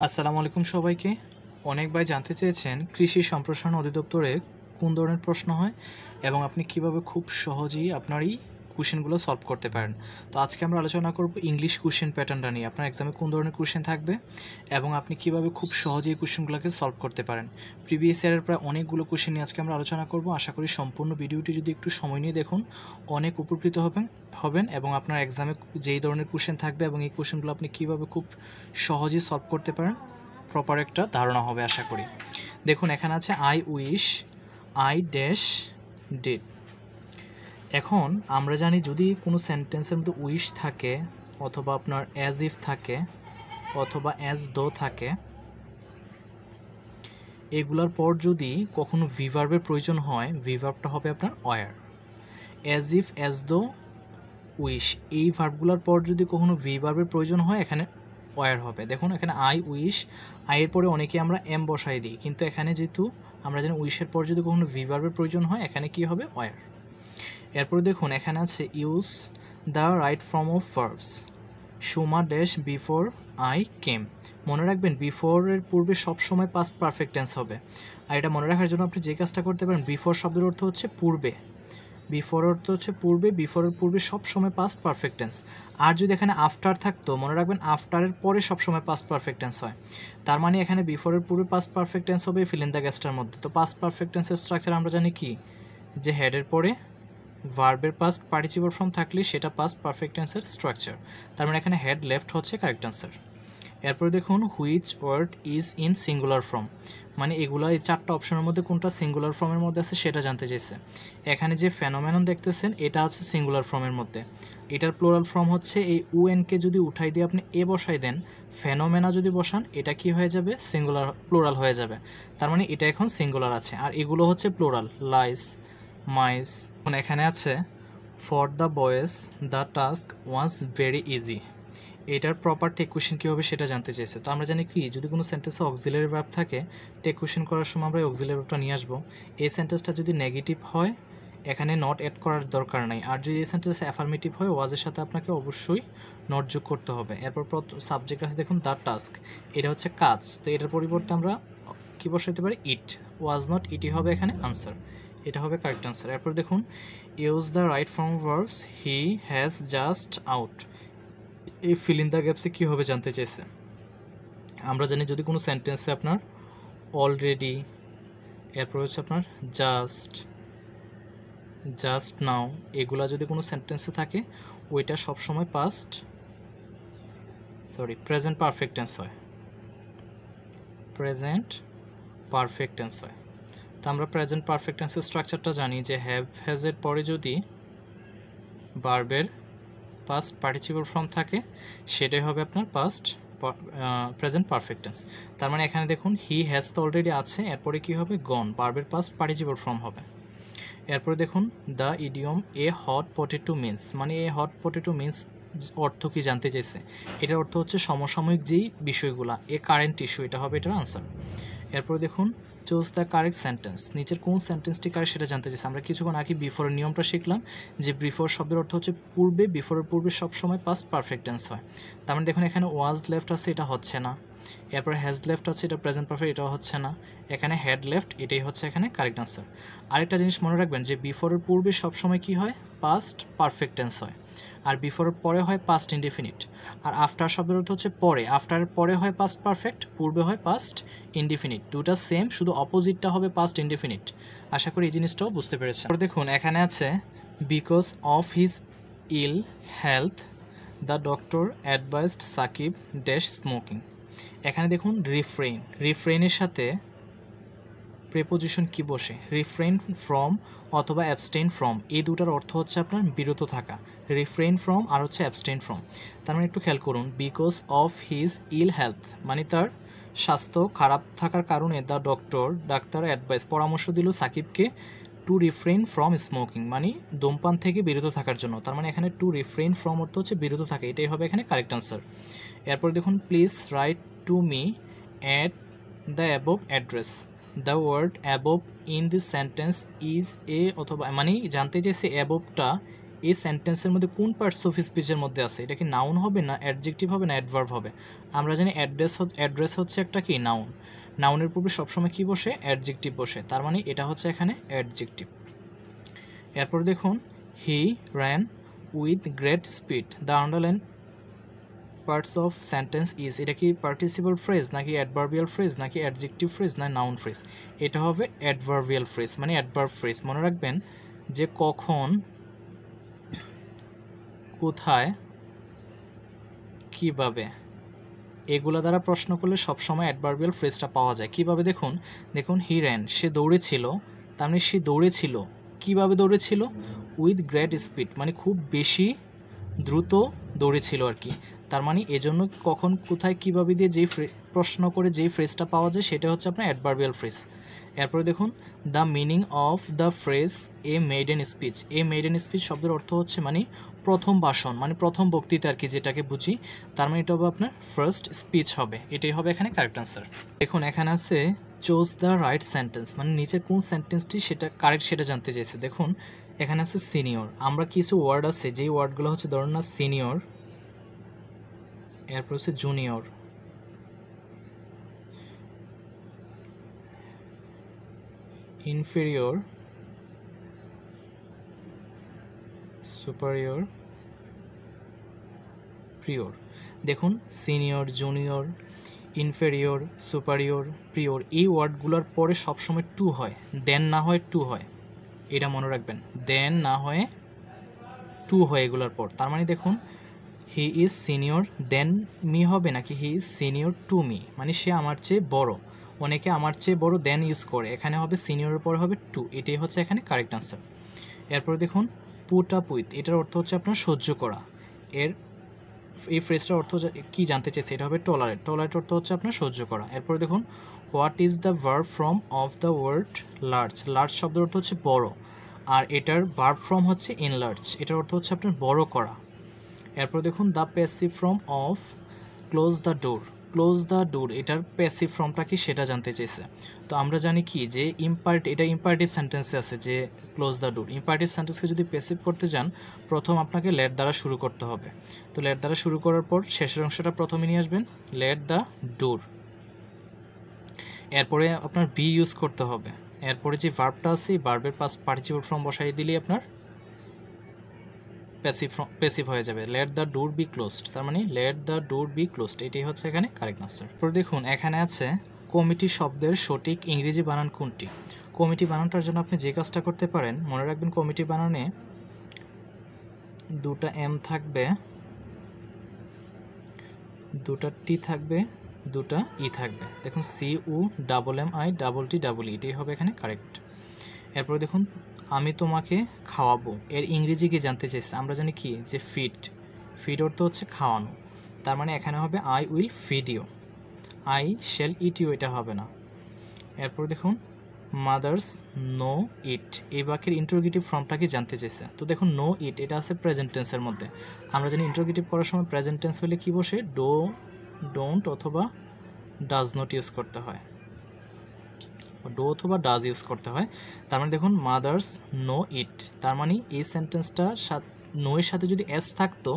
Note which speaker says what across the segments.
Speaker 1: আসসালামু আলাইকুম সবাইকে। অনেক ভাই জানতে চেয়েছেন কৃষি সম্প্রসারণ অধিদপ্তরে কোন ধরনের প্রশ্ন হয় এবং আপনি কীভাবে খুব সহজেই আপনার এই কোশ্চেনগুলো সলভ করতে পারেন। তো আজকে আমরা আলোচনা করব ইংলিশ কোশ্চেন প্যাটার্নটা নিয়ে। আপনার এক্সামে কোন ধরনের কোশ্চেন থাকবে এবং আপনি কীভাবে খুব সহজেই কোশ্চেনগুলোকে সলভ করতে পারেন। প্রিভিয়াস ইয়ারের প্রায় অনেকগুলো কোশ্চেন নিয়ে আজকে আমরা আলোচনা করব। আশা করি সম্পূর্ণ ভিডিওটি যদি একটু সময় নিয়ে দেখুন, অনেক উপকৃত হবেন হবেন এবং আপনার এক্সামে যেই ধরনের কোশ্চেন থাকবে এবং এই কোশ্চেনগুলো আপনি কীভাবে খুব সহজেই সলভ করতে পারেন প্রপার একটা ধারণা হবে আশা করি। দেখুন, এখানে আছে I wish I dash did এখন আমরা জানি যদি কোনো সেন্টেন্সের মধ্যে উইশ থাকে, অথবা আপনার অ্যাজ ইফ থাকে, অথবা অ্যাজ দো থাকে, এগুলার পর যদি কখনো ভিভার্বের প্রয়োজন হয় ভিভার্বটা হবে আপনার were as if as though wish এই ভার্বগুলোর পর যদি কখনো ভিভার্বের প্রয়োজন হয়, এখানে ওয়ার হবে। দেখুন, এখানে আই উইশ আইয়ের পরে অনেকে আমরা এম বসাই দিই। কিন্তু এখানে যেহেতু আমরা জানি উইশের পর যদি কখনো ভিভার্বের প্রয়োজন হয়, এখানে কি হবে? ওয়ার এরপরে দেখুন, এখানে আছে use the right form of verbs Suma dash before I came মনে রাখবেন বিফোরের পূর্বে সবসময় পাস্ট পারফেক্ট টেন্স হবে। আর এটা মনে রাখার জন্য আপনি যে কাজটা করতে পারেন বিফোর শব্দের অর্থ হচ্ছে পূর্বে। বিফোর অর্থ হচ্ছে পূর্বে বিফোরের পূর্বে সবসময় পাস্ট পারফেক্ট টেন্স আর যদি এখানে আফটার থাকতো, মনে রাখবেন আফটারের পরে সবসময় পাস্ট পারফেক্ট টেন্স হয়। তার মানে এখানে বিফোরের পূর্বে পাস্ট পারফেক্ট টেন্স হবে ফিল ইন দ্য গ্যাপসটার মধ্যে। তো পাস্ট পারফেক্ট টেন্সের স্ট্রাকচার আমরা জানি কি? যে হেডের পরে ভার্বের পাস্ট পার্টিসিপাল ফর্ম থাকলে সেটা পাস্ট পারফেক্ট টেন্সের স্ট্রাকচার তার মানে এখানে হেড লেফট হচ্ছে কারেক্ট অ্যান্সার এরপরে দেখুন which word is in singular form মানে এগুলো এই চারটা অপশনের মধ্যে কোনটা সিঙ্গুলার ফর্মের মধ্যে আছে সেটা জানতে চাইছে। এখানে যে ফেনোমেনন দেখতেছেন, এটা হচ্ছে সিঙ্গুলার ফর্মের মধ্যে। এটার প্লোরাল ফর্ম হচ্ছে এই ইউএনকে যদি উঠাই দিয়ে আপনি এ বসাই দেন ফেনোমেনা যদি বসান, এটা কি হয়ে যাবে? সিঙ্গুলার প্লোরাল হয়ে যাবে। তার মানে এটা এখন সিঙ্গুলার আছে। আর এগুলো হচ্ছে প্লোরাল লাইস মাইস। এখানে আছে for the boys the task was very easy এটার প্রপার টেক কোয়েশন কী হবে সেটা জানতে চেয়েছে তো আমরা জানি কি, যদি কোনো সেন্টেন্সে অক্সিলারি ভার্ব থাকে টেক কোয়েশন করার সময় আমরা অক্সিলারি ভার্বটা নিয়ে আসব। এই সেন্টেন্সটা যদি নেগেটিভ হয়, এখানে নট অ্যাড করার দরকার নাই। আর যদি এই সেন্টেন্স অ্যাফার্মেটিভ হয় ওয়াজের সাথে আপনাকে অবশ্যই নট যোগ করতে হবে। এরপর সাবজেক্ট আছে, দেখুন দ্য টাস্ক এটা হচ্ছে কাজ। তো এটার পরিবর্তে আমরা কী বসাইতে পারি? ইট ওয়াজ নট ইটি হবে এখানে আনসার এটা হবে কারেক্ট আনসার এরপর দেখুন use the right form verbs he has just out এই ফিল দ্য গ্যাপসে কী হবে জানতে চেয়েছে আমরা জানি যদি কোনো সেন্টেন্সে আপনার অলরেডি এরপর হচ্ছে আপনার জাস্ট জাস্ট নাও এগুলা যদি কোনো সেন্টেন্সে থাকে, ওইটা সবসময় past sorry present perfect tense হয়। প্রেজেন্ট পারফেক্ট টেন্স হয়। তো আমরা প্রেজেন্ট পারফেক্ট টেন্সের স্ট্রাকচারটা জানি যে হ্যাভ হ্যাজের পরে যদি বার্বের পাস্ট পার্টিসিপাল ফর্ম থাকে, সেটাই হবে আপনার পাস্ট প্রেজেন্ট পারফেক্ট টেন্স তার মানে এখানে দেখুন হি হ্যাজ তো অলরেডি আছে, এরপরে কি হবে? গন বার্বের পাস্ট পার্টিসিপাল ফর্ম হবে। এরপরে দেখুন the idiom a hot potato means মানে এ হট পটেটো মিন্স অর্থ কি জানতে চাইছে? এটার অর্থ হচ্ছে সমসাময়িক যেই বিষয়গুলা এ কারেন্ট ইস্যু এটা হবে এটার আনসার এরপরে দেখুন চুজ দ্য কারেক্ট সেন্টেন্স নিচের কোন সেন্টেন্সটি কারেক্ট সেটা জানতে চাইছি। আমরা কিছুক্ষণ আগে বিফোরের নিয়মটা শিখলাম যে বিফোর শব্দের অর্থ হচ্ছে পূর্বে বিফোরের পূর্বে সবসময় পাস্ট পারফেক্ট টেন্স হয়। তার মানে দেখুন, এখানে ওয়াজ লেফট আছে, এটা হচ্ছে না। এরপর হ্যাজ লেফট আছে, এটা প্রেজেন্ট পারফেক্ট এটাও হচ্ছে না। এখানে হেড লেফট এটাই হচ্ছে এখানে কারেক্ট আনসার আরেকটা জিনিস মনে রাখবেন যে বিফোরের পূর্বে সবসময় কি হয়? পাস্ট পারফেক্ট টেন্স হয়। আর বিফোরের পরে হয় পাস্ট ইনডিফিনিট আর আফটার শব্দের অর্থ হচ্ছে পরে। আফটার পরে হয় পাস্ট পারফেক্ট পূর্বে হয় পাস্ট ইনডিফিনিট দুটা সেম শুধু অপোজিটটা হবে পাস্ট ইনডিফিনিট আশা করি এই জিনিসটাও বুঝতে পেরেছে দেখুন, এখানে আছে because of his ill health the doctor advised Sakib dash smoking এখানে দেখুন রিফ্রেইন রিফ্রেইনের সাথে প্রেপোজিশন কি বসে? রিফ্রেইন ফ্রম অথবা অ্যাবস্টেইন ফ্রম এই দুটার অর্থ হচ্ছে আপনার বিরত থাকা। রিফ্রেইন ফ্রম আর হচ্ছে অ্যাবস্টেইন ফ্রম তার মানে একটু খেয়াল করুন because of his ill health মানে তার স্বাস্থ্য খারাপ থাকার কারণে দ্য ডক্টর ডাক্তার অ্যাডভাইস পরামর্শ দিল সাকিবকে টু রিফ্রেইন ফ্রম স্মোকিং মানে ধূমপান থেকে বিরত থাকার জন্য। তার মানে এখানে টু রিফ্রেইন ফ্রম অর্থ হচ্ছে বিরত থাকে, এটাই হবে এখানে কারেক্ট আনসার এরপর দেখুন please write to me at the above address the word above in this sentence is a অথবা মানে জানতে চাইছে অ্যাবভটা এই সেন্টেন্সের মধ্যে কোন পার্টস অফ স্পিচের মধ্যে আছে? এটা কি নাউন হবে না অ্যাডজেক্টিভ হবে না অ্যাডভার্ব হবে? আমরা জানি অ্যাড্রেস অ্যাড্রেস হচ্ছে একটা কি? নাউন নাউনের পূর্বে সবসময় কি বসে? অ্যাডজেক্টিভ বসে। তার মানে এটা হচ্ছে এখানে অ্যাডজেক্টিভ এরপর দেখুন he ran with great speed the underline parts of sentence is এটা কি পার্টিসিপাল ফ্রেজ নাকি অ্যাডভার্বিয়াল ফ্রেজ নাকি অ্যাডজেক্টিভ ফ্রেজ না নাউন ফ্রেজ এটা হবে অ্যাডভার্বিয়াল ফ্রেজ মানে অ্যাডভার্ব ফ্রেজ মনে রাখবেন যে কখন কোথায়? কীভাবে? এগুলো দ্বারা প্রশ্ন করলে সবসময় অ্যাডভার্বিয়াল ফ্রেজটা পাওয়া যায়। কীভাবে দেখুন? দেখুন হি র্যান সে দৌড়েছিল। তার মানে সে দৌড়েছিল। কীভাবে দৌড়েছিল? উইথ গ্রেট স্পিড মানে খুব বেশি দ্রুত দৌড়েছিল আর কি। তার মানে এজন্য কখন, কোথায়, কীভাবে দিয়ে যেই প্রশ্ন করে যেই ফ্রেজটা পাওয়া যায়, সেটা হচ্ছে আপনার অ্যাডভার্বিয়াল ফ্রেজ এরপরে দেখুন the meaning of the phrase a maiden speech a maiden speech শব্দের অর্থ হচ্ছে মানে প্রথম ভাষণ মানে প্রথম বক্তৃতা আর কি যেটাকে বুঝি, তার মানে এটা হবে আপনার ফার্স্ট স্পিচ হবে। এটাই হবে এখানে কারেক্ট আনসার দেখুন, এখানে আছে চোজ দ্য রাইট সেন্টেন্স মানে নিচের কোন সেন্টেন্সটি সেটা কারেক্ট সেটা জানতে চাইছে। দেখুন, এখানে আছে সিনিয়র আমরা কিছু ওয়ার্ড আছে, যেই ওয়ার্ডগুলো হচ্ছে ধরুন না সিনিয়র এরপর হচ্ছে জুনিয়র ইনফেরিয়র সুপারিয়র প্রিয়র দেখুন senior junior inferior superior prior এই ওয়ার্ডগুলোর পরে সবসময় টু হয়। দেন না হয় টু হয়। এটা মনে রাখবেন। দেন না হয়ে টু হয় এগুলোর পর। তার মানে দেখুন he is senior than me হবে নাকি he is senior to me মানে সে আমার চেয়ে বড়। অনেকে আমার চেয়ে বড় দেন ইউজ করে। এখানে হবে সিনিয়রের পরে হবে টু এটাই হচ্ছে এখানে কারেক্ট আনসার এরপর দেখুন পুট আপ উইথ এটার অর্থ হচ্ছে আপনার সহ্য করা। এর এই ফ্রেজটার অর্থ কি জানতে চাইছে, এটা হবে টলারেট টলারেট অর্থ হচ্ছে আপনার সহ্য করা। এরপর দেখুন what is the verb form of the word large large শব্দের অর্থ হচ্ছে বড়। আর এটার ভার্ব ফ্রম হচ্ছে ইনলার্জ এটার অর্থ হচ্ছে আপনার বড় করা। এরপর দেখুন the passive form of close the door close the door এটার প্যাসিভ ফর্মটা কি সেটা জানতে চেয়েছে তো আমরা জানি কি যে ইম্পার্ট এটা ইম্পারেটিভ সেন্টেন্সে আছে যে ক্লোজ দ্য ডোর ইম্পারেটিভ সেন্টেন্সকে যদি প্যাসিভ করতে যান, প্রথম আপনাকে লেট দ্বারা শুরু করতে হবে। তো লেট দ্বারা শুরু করার পর শেষের অংশটা প্রথমে নিয়ে আসবেন লেট দ্য ডোর এরপরে আপনার বি ইউজ করতে হবে। এরপরে যে ভার্বটা আছে ভার্বের পাস পার্টিসিপেট ফর্ম বসাই দিলেই আপনার প্যাসিভ প্যাসিভ হয়ে যাবে। Let the door be closed তার মানে let the door be closed এটাই হচ্ছে এখানে কারেক্ট আনসার দেখুন, এখানে আছে, কমিটি শব্দের সঠিক ইংরেজি বানান কোনটি? কমিটি বানানটার জন্য আপনি যে কাজটা করতে পারেন, মনে রাখবেন কমিটি বানানে দুটা এম থাকবে, দুটা টি থাকবে, দুটা ই থাকবে। দেখুন C O double M I double T double E এটাই হবে এখানে কারেক্ট এরপরে দেখুন আমি তোমাকে খাওয়াবো। এর ইংরেজি কি জানতে চাইছে? আমরা জানি কি? যে ফিড ফিড অর্থ হচ্ছে খাওয়ানো। তার মানে এখানে হবে I will feed you I shall eat you এটা হবে না। এরপর দেখুন মাদার্স নো ইট এই বাক্যের ইন্টারোগেটিভ ফর্মটা কি জানতে চাইছে? তো দেখুন নো ইট এটা আছে প্রেজেন্ট টেন্সের মধ্যে। আমরা জানি ইন্টারোগেটিভ করার সময় প্রেজেন্ট টেন্স হলে কি বসে? ডো ডোন্ট অথবা ডাজ নট ইউজ করতে হয়। ডো অথবা ডাজ ইউজ করতে হয়। তার মানে দেখুন, মাদার্স নো ইট। তার মানে এই সেন্টেন্সটা নো এর সাথে যদি এস থাকতো,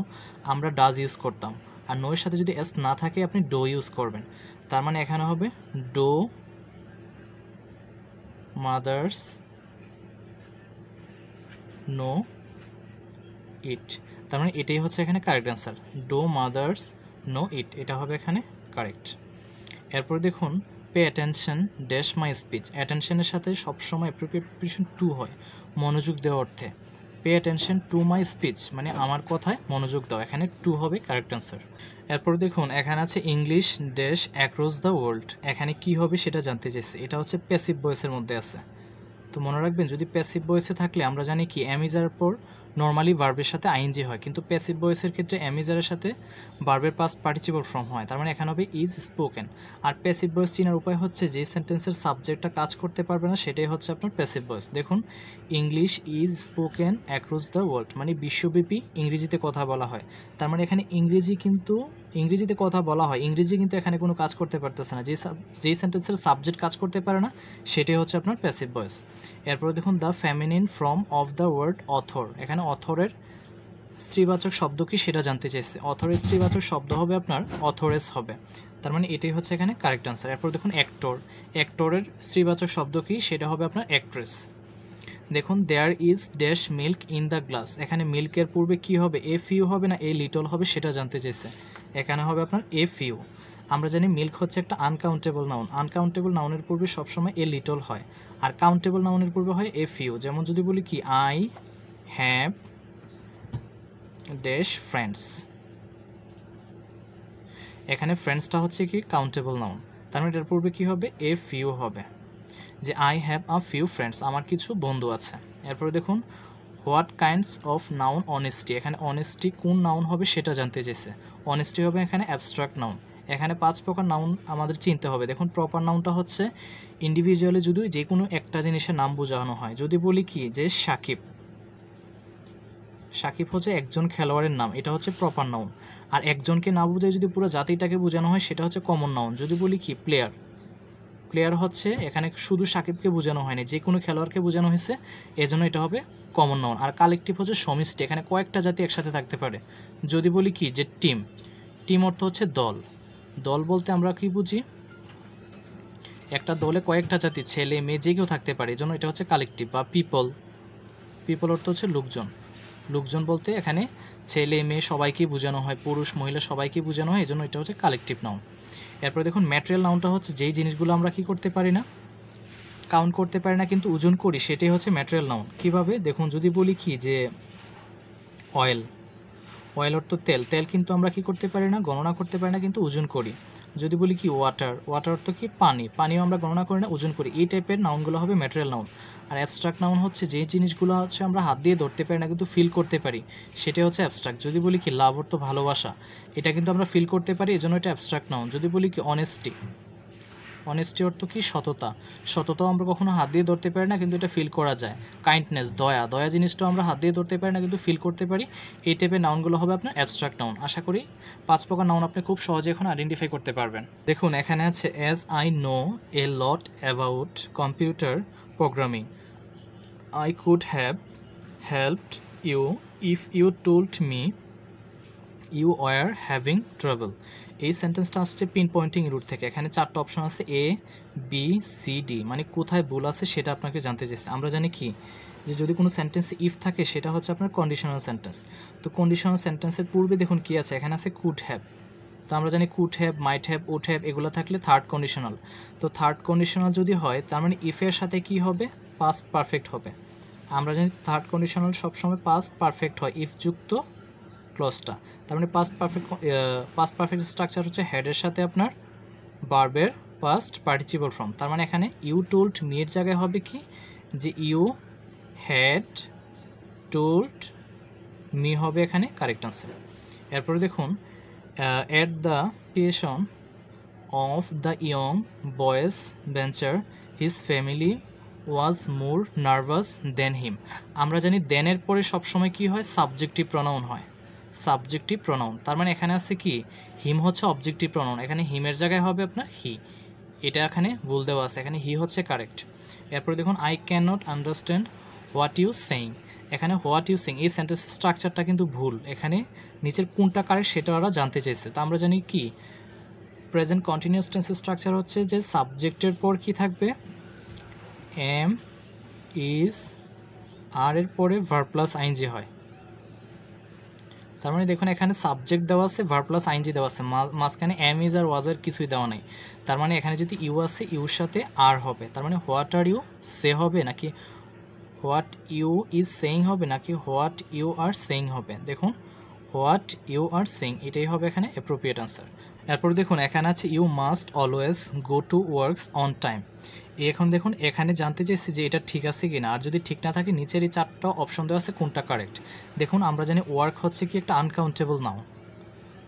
Speaker 1: আমরা ডাজ ইউজ করতাম। আর নো এর সাথে যদি এস না থাকে, আপনি ডো ইউজ করবেন। তার মানে এখানে হবে ডো মাদার্স নো ইট। তার মানে এটাই হচ্ছে এখানে correct answer. Do mothers know it. এটা হবে এখানে কারেক্ট। এরপর দেখুন pay attention dash my speech অ্যাটেনশনের সাথে সবসময় প্রিপারেশন টু হয়, মনোযোগ দেওয়া অর্থে। Pay attention to my speech মানে আমার কথায় মনোযোগ দাও। এখানে টু হবে কারেক্ট অ্যান্সার এরপর দেখুন, এখানে আছে English dash across the world এখানে কি হবে সেটা জানতে চাইছে। এটা হচ্ছে প্যাসিভ ভয়েসের মধ্যে আছে। তো মনে রাখবেন, যদি প্যাসিভ ভয়েসে থাকলে আমরা জানি কি অ্যামিজার পর নর্মালি ভার্বের সাথে আইএনজি হয়, কিন্তু প্যাসিভ ভয়েসের ক্ষেত্রে অ্যামিজারের সাথে ভার্বের পাস পার্টিসিপল ফর্ম হয়, তার মানে এখানে হবে ইজ স্পোকেন আর প্যাসিভ ভয়েস চিনার উপায় হচ্ছে যে সেন্টেন্সের সাবজেক্টটা কাজ করতে পারবে না, সেটাই হচ্ছে আপনার প্যাসিভ ভয়েস দেখুন English is spoken across the world মানে বিশ্বব্যাপী ইংরেজিতে কথা বলা হয়। তার মানে এখানে ইংরেজি কিন্তু ইংরেজিতে কথা বলা হয়, ইংরেজি কিন্তু এখানে কোনো কাজ করতে পারতেছে না। যে যেই সেন্টেন্সের সাবজেক্ট কাজ করতে পারে না, সেটাই হচ্ছে আপনার প্যাসিভ ভয়েস এরপরে দেখুন the feminine form of the word author এখানে অথরের স্ত্রীবাচক শব্দ কি সেটা জানতে চাইছে। অথরের স্ত্রীবাচক শব্দ হবে আপনার অথরেস হবে। তার মানে এটাই হচ্ছে এখানে কারেক্ট আনসার এরপর দেখুন অ্যাক্টর অ্যাক্টরের স্ত্রীবাচক শব্দ কি সেটা হবে আপনার অ্যাক্ট্রেস দেখুন there is dash milk in the glass এখানে মিল্কের পূর্বে কি হবে? এ ফিউ হবে না এ লিটল হবে সেটা জানতে চেয়েছে এখানে হবে আপনার এ ফিউ আমরা জানি মিল্ক হচ্ছে একটা আনকাউন্টেবল নাউন আনকাউন্টেবল নাউনের পূর্বে সবসময় এ লিটল হয়। আর কাউন্টেবল নাউনের পূর্বে হয় এ ফিউ যেমন যদি বলি কি আই হ্যাভ ড্যাশ ফ্রেন্ডস এখানে ফ্রেন্ডসটা হচ্ছে কি কাউন্টেবল নাউন তার মানে এটার পূর্বে কী হবে? এ ফিউ হবে। যে I have a few friends আমার কিছু বন্ধু আছে। এরপরে দেখুন what kinds of noun honesty এখানে অনেস্টি কোন নাউন হবে সেটা জানতে চেয়েছে অনেস্টি হবে এখানে অ্যাবস্ট্রাক্ট নাউন এখানে পাঁচ প্রকার নাউন আমাদের চিনতে হবে। দেখুন প্রপার নাউনটা হচ্ছে ইন্ডিভিজুয়ালি যদি যে কোনো একটা জিনিসের নাম বোঝানো হয়। যদি বলি কি? যে সাকিব। সাকিব হচ্ছে একজন খেলোয়াড়ের নাম। এটা হচ্ছে প্রপার নাউন আর একজনকে না বুঝে যদি পুরো জাতিটাকে বোঝানো হয়, সেটা হচ্ছে কমন নাউন যদি বলি কি? প্লেয়ার প্লেয়ার হচ্ছে, এখানে শুধু সাকিবকে বোঝানো হয়নি, যে কোনো খেলোয়াড়কে বোঝানো হয়েছে, এজন্য এটা হবে কমন নাউন আর কালেকটিভ হচ্ছে সমিষ্টি, এখানে কয়েকটা জাতি একসাথে থাকতে পারে। যদি বলি কি, যে টিম টিম অর্থ হচ্ছে দল। দল বলতে আমরা কি বুঝি? একটা দলে কয়েকটা জাতি, ছেলে, মেয়ে, যে কেউ থাকতে পারে, এজন্য এটা হচ্ছে কালেকটিভ বা পিপল পিপল অর্থ হচ্ছে লোকজন। লোকজন বলতে এখানে ছেলে, মেয়ে সবাইকে বোঝানো হয়, পুরুষ, মহিলা সবাইকে বোঝানো হয়, এজন্য এটা হচ্ছে কালেকটিভ নাউন এরপরে দেখুন ম্যাটেরিয়াল নাউনটা হচ্ছে যেই জিনিসগুলো আমরা কি করতে পারি না কাউন্ট করতে পারি না, কিন্তু ওজন করি, সেটাই হচ্ছে ম্যাটেরিয়াল নাউন কীভাবে? দেখুন, যদি বলি কি যে অয়েল অয়েল অর্থ তেল। তেল কিন্তু আমরা কি করতে পারি না, গণনা করতে পারি না, কিন্তু ওজন করি। যদি বলি কি ওয়াটার ওয়াটার অর্থ কি? পানি। পানিও আমরা গণনা করি না, ওজন করি। এই টাইপের নাউনগুলো হবে ম্যাটেরিয়াল নাউন আর অ্যাবস্ট্রাক্ট নাউন হচ্ছে যে জিনিসগুলো হচ্ছে আমরা হাত দিয়ে ধরতে পারি না, কিন্তু ফিল করতে পারি। সেটা হচ্ছে অ্যাবস্ট্রাক্ট যদি বলি কি লাভ অর্থ ভালোবাসা, এটা কিন্তু আমরা ফিল করতে পারি, এজন্য এটা অ্যাবস্ট্রাক্ট নাউন যদি বলি কি অনেস্টি অনেস্টি অর্থ কি সততা। সততাও আমরা কখনো হাত দিয়ে ধরতে পারি না, কিন্তু এটা ফিল করা যায়। কাইন্ডনেস দয়া দয়া জিনিসটাও আমরা হাত দিয়ে ধরতে পারি না, কিন্তু ফিল করতে পারি। এই টাইপের নাউনগুলো হবে আপনার অ্যাবস্ট্রাক্ট নাউন আশা করি পাঁচ প্রকার নাউন আপনি খুব সহজে এখন আইডেন্টিফাই করতে পারবেন। দেখুন, এখানে আছে as I know a lot about computer programming I could have helped you if you told me you were having trouble এই সেন্টেন্সটা আসছে পিন পয়েন্টিং রুট থেকে। এখানে চারটা অপশন আছে এ বি সি ডি মানে কোথায় ভুল আছে সেটা আপনাকে জানতে চাইছে। আমরা জানি কি? যে যদি কোনো সেন্টেন্সে ইফ থাকে, সেটা হচ্ছে আপনার কন্ডিশনাল সেন্টেন্স তো কন্ডিশনাল সেন্টেন্সের পূর্বে দেখুন কি আছে? এখানে আছে কুড হ্যাভ তো আমরা জানি could have might have would have এগুলো থাকলে থার্ড কন্ডিশনাল তো থার্ড কন্ডিশনাল যদি হয়, তার মানে ইফের সাথে কি হবে? পাস্ট পারফেক্ট হবে। আমরা জানি থার্ড কন্ডিশনাল সবসময় পাস্ট পারফেক্ট হয় ইফ যুক্ত ক্লসটা তার মানে past perfect past perfect structure হচ্ছে হেডের সাথে আপনার বার্বের পাস্ট পার্টিসিপল ফর্ম তার মানে এখানে ইউ টোল্ড মিয়ের জায়গায় হবে কি? যে ইউ হ্যাড টোল্ড মি হবে এখানে কারেক্ট আনসার এরপরে দেখুন at the creation of the young boys venture his family was more nervous than him আমরা জানি দেনের পরে সবসময় কি হয়? সাবজেক্টিভ প্রনাউন হয়। সাবজেক্টিভ প্রনাউন তার মানে এখানে আছে কি? হিম হচ্ছে অবজেক্টিভ প্রনাউন এখানে হিমের জায়গায় হবে আপনার হি এটা এখানে ভুল দেওয়া আছে। এখানে হি হচ্ছে কারেক্ট এরপরে দেখুন I can not understand what you saying এখানে হোয়াট ইউ সেইং এই সেন্টেন্স স্ট্রাকচারটা কিন্তু ভুল। এখানে নিচের কোনটা কারেক্ট সেটা ওরা জানতে চাইছে। তা আমরা জানি কি? প্রেজেন্ট কন্টিনিউস টেন্সের স্ট্রাকচার হচ্ছে যে সাবজেক্টের পর কি থাকবে? এম ইজ আর এর পরে ভার প্লাস আইনজি হয়। তার মানে দেখুন, এখানে সাবজেক্ট দেওয়া আছে ভার প্লাস আইনজি দেওয়া আছে। মাঝখানে এম ইজ আর ওয়াজ আর কিছুই দেওয়া নেই। তার মানে এখানে যদি ইউ আছে ইউর সাথে আর হবে। তার মানে হোয়াট আর ইউ সে হবে, নাকি হোয়াট ইউ ইজ সেইং হবে, নাকি হোয়াট ইউ আর সেইং হবে। দেখুন হোয়াট ইউ আর সেইং এটাই হবে এখানে অ্যাপ্রোপ্রিয়েট আনসার এরপর দেখুন, এখানে আছে you must always go to works on time এখন দেখুন, এখানে জানতে চাইছি যে এটা ঠিক আছে কি না আর যদি ঠিক না থাকে, নিচের এই চারটা অপশন দেওয়া আছে, কোনটা কারেক্ট দেখুন, আমরা জানি ওয়ার্ক হচ্ছে কি একটা আনকাউন্টেবল নাউন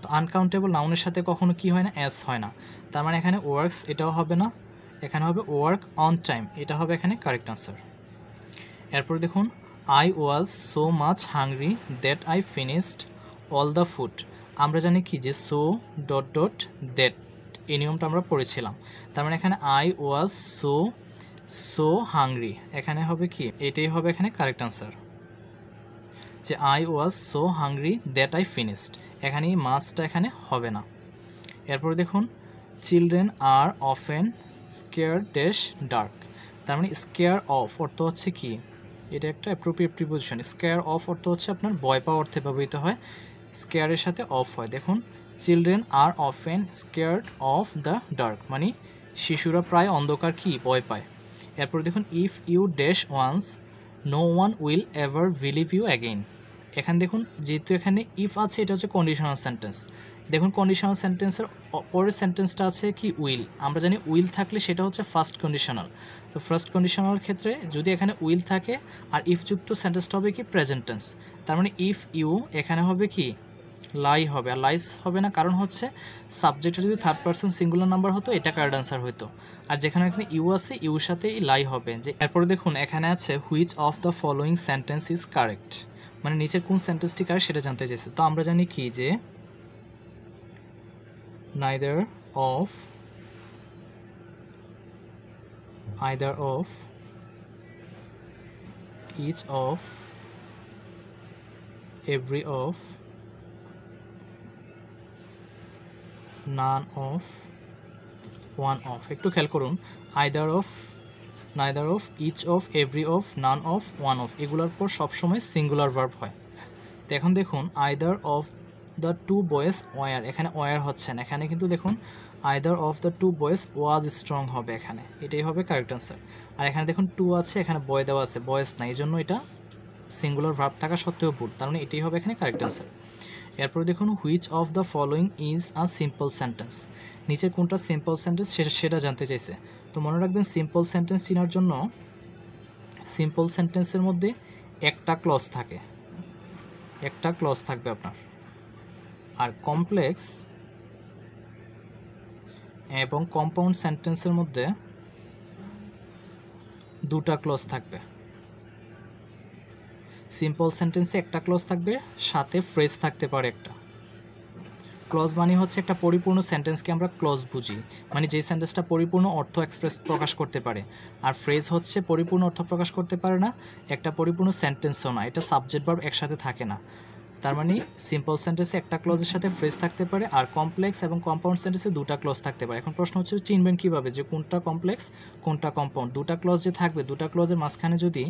Speaker 1: তো আনকাউন্টেবল নাউনের সাথে কখনো কি হয় না? অ্যাস হয় না। তার মানে এখানে ওয়ার্কস এটাও হবে না, এখানে হবে ওয়ার্ক অন টাইম এটা হবে এখানে কারেক্ট আনসার এরপর দেখুন I was so much hungry that I finished all the food আমরা জানি কি যে সো ডট ডট দ্যাট এই নিয়মটা আমরা পড়েছিলাম। তার মানে এখানে I was so so hungry এখানে হবে কি? এটাই হবে এখানে কারেক্ট আনসার যে I was so hungry that I finished এখানে মাছটা এখানে হবে না। এরপরে দেখুন children are often scare dash dark তার মানে স্কেয়ার অফ অর্থ হচ্ছে কি? এটা একটা অ্যাপ্রোপ্রিয়েট প্রিপোজিশন স্কেয়ার অফ অর্থ হচ্ছে আপনার ভয় পাওয়া অর্থে ব্যবহৃত হয়। স্কেয়ারের সাথে অফ হয়। দেখুন, children are often scared of the dark মানে শিশুরা প্রায় অন্ধকার কি, ভয় পায়। এরপর দেখুন, if you dash once, no one will ever believe you again এখানে দেখুন, যেহেতু এখানে ইফ আছে, এটা হচ্ছে কন্ডিশনাল সেন্টেন্স। দেখুন কন্ডিশনাল সেন্টেন্সের পরের সেন্টেন্সটা আছে কি? উইল আমরা জানি উইল থাকলে সেটা হচ্ছে ফার্স্ট কন্ডিশনাল তো ফার্স্ট কন্ডিশনাল ক্ষেত্রে যদি এখানে উইল থাকে, আর ইফ যুক্ত সেন্টেন্সটা হবে কি? প্রেজেন্ট টেন্স তার মানে ইফ ইউ এখানে হবে কি? লাই হবে। আর লাইস হবে না, কারণ হচ্ছে সাবজেক্টটা যদি থার্ড পার্সন সিঙ্গুলার নাম্বার হতো, এটা কার্ড আনসার হতো আর যেখানে এখানে ইউ আছে ইউর সাথেই লাই হবে। যে, এরপরে দেখুন, এখানে আছে which of the following sentence is correct মানে নিচের কোন সেন্টেন্সটি কারেক্ট সেটা জানতে চাইছে। তো আমরা জানি কি? যে neither of, either of, each of, every of, none of, one of একটু খেয়াল করুন। Either of neither of each of every of none of one of এগুলোর পর সবসময় সিঙ্গুলার ভার্ব হয়। তো এখন দেখুন either of the two boys were এখানে ওয়ার হচ্ছে না। এখানে কিন্তু দেখুন either of the two boys was strong হবে এখানে। এটাই হবে কারেক্ট আনসার আর এখানে দেখুন টু আছে, এখানে বয় দেওয়া আছে। বয়েস না এই জন্য এটা সিঙ্গুলার ভার্ব থাকা সত্ত্বেও ভুল। তার মানে এটাই হবে এখানে কারেক্ট আনসার এরপরে দেখুন which of the following is a simple sentence নিচে কোনটা সিম্পল সেন্টেন্স সেটা সেটা জানতে চাইছে। তো মনে রাখবেন সিম্পল সেন্টেন্স চেনার জন্য সিম্পল সেন্টেন্সের মধ্যে একটা ক্লজ থাকে। একটা ক্লজ থাকবে আপনার। আর কমপ্লেক্স এবং কম্পাউন্ড সেন্টেন্সের মধ্যে দুটা ক্লজ থাকবে। সিম্পল সেন্টেন্সে একটা ক্লজ থাকবে, সাথে ফ্রেজ থাকতে পারে একটা। ক্লজ মানে হচ্ছে একটা পরিপূর্ণ সেন্টেন্সকে আমরা ক্লজ বুঝি মানে যে সেন্টেন্সটা পরিপূর্ণ অর্থ এক্সপ্রেস প্রকাশ করতে পারে। আর ফ্রেজ হচ্ছে পরিপূর্ণ অর্থ প্রকাশ করতে পারে না, একটা পরিপূর্ণ সেন্টেন্সও না, এটা সাবজেক্ট ভার্ব একসাথে থাকে না। তার মানে সিম্পল সেন্টেন্সে একটা ক্লজের সাথে ফ্রেজ থাকতে পারে আর কমপ্লেক্স এবং কম্পাউন্ড সেন্টেন্সে দুটা ক্লজ থাকতে পারে। এখন প্রশ্ন হচ্ছে, চিনবেন কীভাবে যে কোনটা কমপ্লেক্স কোনটা কম্পাউন্ড দুটা ক্লজ যে থাকবে, দুটা ক্লজের মাঝখানে যদি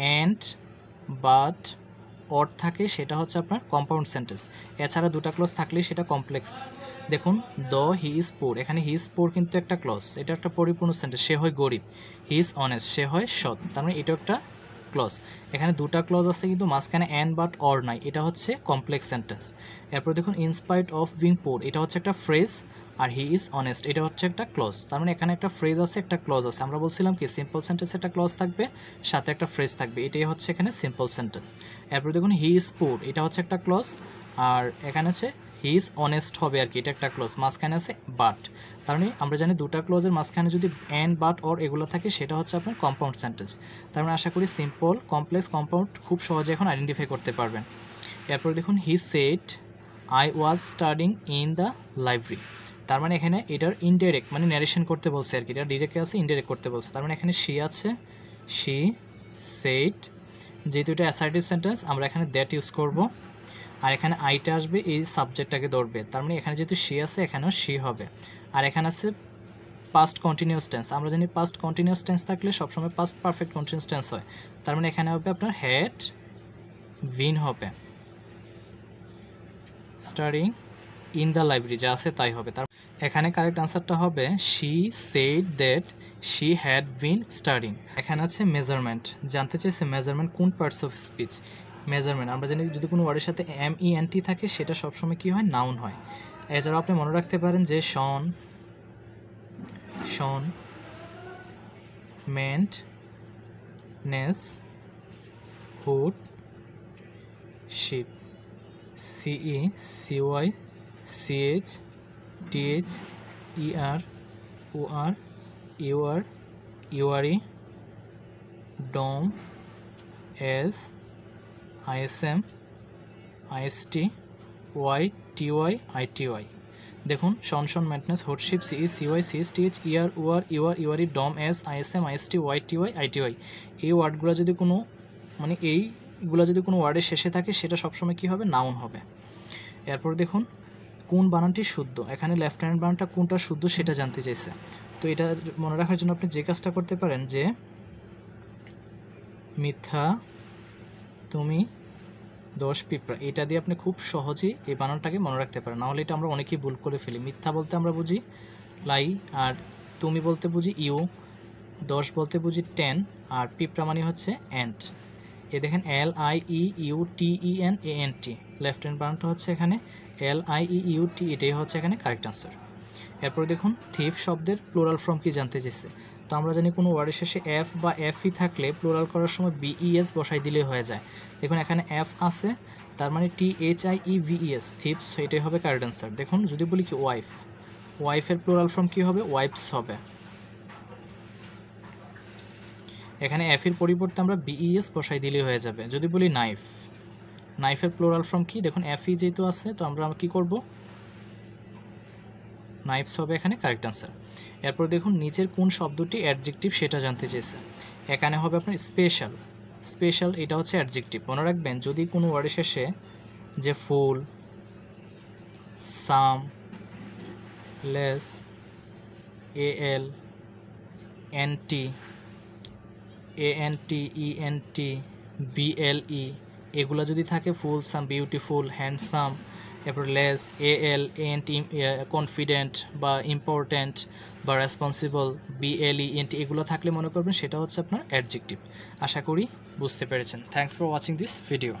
Speaker 1: অ্যান্ড বাট অর থাকে, সেটা হচ্ছে আপনার কম্পাউন্ড সেন্টেন্স এছাড়া দুটা ক্লজ থাকলেই সেটা কমপ্লেক্স দেখুন দ হি ইজ পোর এখানে হি ইজ পোর কিন্তু একটা ক্লজ এটা একটা পরিপূর্ণ সেন্টেন্স সে হয় গরিব। হি ইজ অনেস্ট সে হয় সৎ। তার মানে এটা একটা ক্লজ এখানে দুটা ক্লজ আছে, কিন্তু মাঝখানে অ্যান বাট অর নাই। এটা হচ্ছে কমপ্লেক্স সেন্টেন্স এরপর দেখুন ইনস্পাইট অফ বিং পোর এটা হচ্ছে একটা ফ্রেজ আর হি ইজ অনেস্ট এটা হচ্ছে একটা ক্লজ তার মানে এখানে একটা ফ্রেজ আছে, একটা ক্লজ আছে। আমরা বলছিলাম কি সিম্পল সেন্টেন্স একটা ক্লজ থাকবে, সাথে একটা ফ্রেজ থাকবে। এটাই হচ্ছে এখানে সিম্পল সেন্টেন্স এরপর দেখুন হি ইজ পোর এটা হচ্ছে একটা ক্লজ আর এখানে আছে হি ইজ অনেস্ট হবে আর কি, এটা একটা ক্লোজ মাঝখানে আছে বাট তার মানে আমরা জানি দুটা ক্লোজের মাঝখানে যদি অ্যান্ড বাট অর এগুলো থাকে, সেটা হচ্ছে আপনার কম্পাউন্ড সেন্টেন্স তার মানে আশা করি সিম্পল কমপ্লেক্স কম্পাউন্ড খুব সহজে এখন আইডেন্টিফাই করতে পারবেন। এরপর দেখুন he said I was studying in the library তার মানে এখানে এটার ইনডাইরেক্ট মানে ন্যারেশন করতে বলছে আর কি, এটা ডিরেক্টে আছে ইনডাইরেক্ট করতে বলছে। তার মানে এখানে শি আছে শি সেট যেহেতু এটা অ্যাসার্টিভ সেন্টেন্স আমরা এখানে দ্যাট ইউজ করব। আর এখানে আইটা আসবে এই সাবজেক্টটাকে ধরবে। তার মানে এখানে যেহেতু শি আছে, এখানেও শি হবে। আর এখানে আছে পাস্ট কন্টিনিউস টেন্স আমরা জানি পাস্ট কন্টিনিউস টেন্স থাকলে সবসময় পাস্ট পারফেক্ট কন্টিনিউস টেন্স হয়। তার মানে এখানে হবে আপনার হ্যাড উইন হবে। স্টারিং ইন দ্য লাইব্রেরি যা আছে তাই হবে। তার এখানে কারেক্ট আনসারটা হবে she said that she had been studying এখানে আছে মেজারমেন্ট জানতে চাইছে মেজারমেন্ট কোন পার্টস অফ স্পিচ মেজারমেন্ট আমরা জানি যদি কোনো ওয়ার্ডের সাথে এম ই এন টি থাকে, সেটা সবসময় কী হয়? নাউন হয়। এছাড়াও আপনি মনে রাখতে পারেন যে tion tion ment ness, hood, ship, CE, CY, CH, TH, ER, OR, UR, URE, dom, S ISM IST Y TY ITY দেখুন tion tion ment ness, hood ship CE CY CS TH ইয়ার war UR URE dom, S ISM IST Y, T Y TY ITY এই ওয়ার্ডগুলো যদি কোনো মানে এইগুলো যদি কোনো ওয়ার্ডের শেষে থাকে, সেটা সবসময় কী হবে? নাউন হবে। এরপর দেখুন, কোন বানানটি শুদ্ধ? এখানে লেফট হ্যান্ড বানানটা কোনটা শুদ্ধ সেটা জানতে চাইছে। তো এটা মনে রাখার জন্য আপনি যে কাজটা করতে পারেন যে মিথ্যা তুমি দশ পিঁপড়া, এটা দিয়ে আপনি খুব সহজেই এই বানানটাকে মনে রাখতে পারেন। নাহলে এটা আমরা অনেকেই ভুল করে ফেলি। মিথ্যা বলতে আমরা বুঝি লাই, আর তুমি বলতে বুঝি ইউ, দশ বলতে বুঝি টেন, আর পিঁপড়া মানে হচ্ছে অ্যান্ট এ দেখেন L I E U T E N A N T left hand বানানটা হচ্ছে এখানে এল আই ই ইউ টি এটাই হচ্ছে এখানে কারেক্ট আনসার এরপরে দেখুন থিফ শব্দের প্লোরাল ফর্ম কি জানতে চেয়েছে তো আমরা জানি কোনো ওয়ার্ডের শেষে এফ বা এফই থাকলে প্লোরাল করার সময় বিইএস বসাই দিলে হয়ে যায়। দেখুন, এখানে এফ আছে, তার মানে T H I E VES thieves এটাই হবে কারেক্ট অ্যান্সার দেখুন, যদি বলি কি ওয়াইফ ওয়াইফের প্লোরাল ফর্ম কি হবে? ওয়াইফস হবে। এখানে এফের পরিবর্তে আমরা বিইএস বসাই দিলে হয়ে যাবে। যদি বলি নাইফ নাইফের প্লোরাল ফর্ম কি? দেখুন এফই যেহেতু আছে, তো আমরা কি করব? নাইফস হবে এখানে কারেক্ট আনসার এরপর দেখুন নিচের কোন শব্দটি অ্যাডজেক্টিভ সেটা জানতে চেয়েছে। এখানে হবে আপনার স্পেশাল স্পেশাল এটা হচ্ছে অ্যাডজেক্টিভ মনে রাখবেন, যদি কোনো ওয়ার্ডের শেষে যে ful some less A L N T A N T E N T BLE এগুলো যদি থাকে ফুল সাম বিউটিফুল হ্যান্ডসাম এরপর less A L N T confident বা ইম্পর্ট্যান্ট বা রেসপন্সিবল বিএলই এন টি এগুলো থাকলে মনে করবেন সেটা হচ্ছে আপনার অ্যাডজেক্টিভ আশা করি বুঝতে পেরেছেন। Thanks for watching this video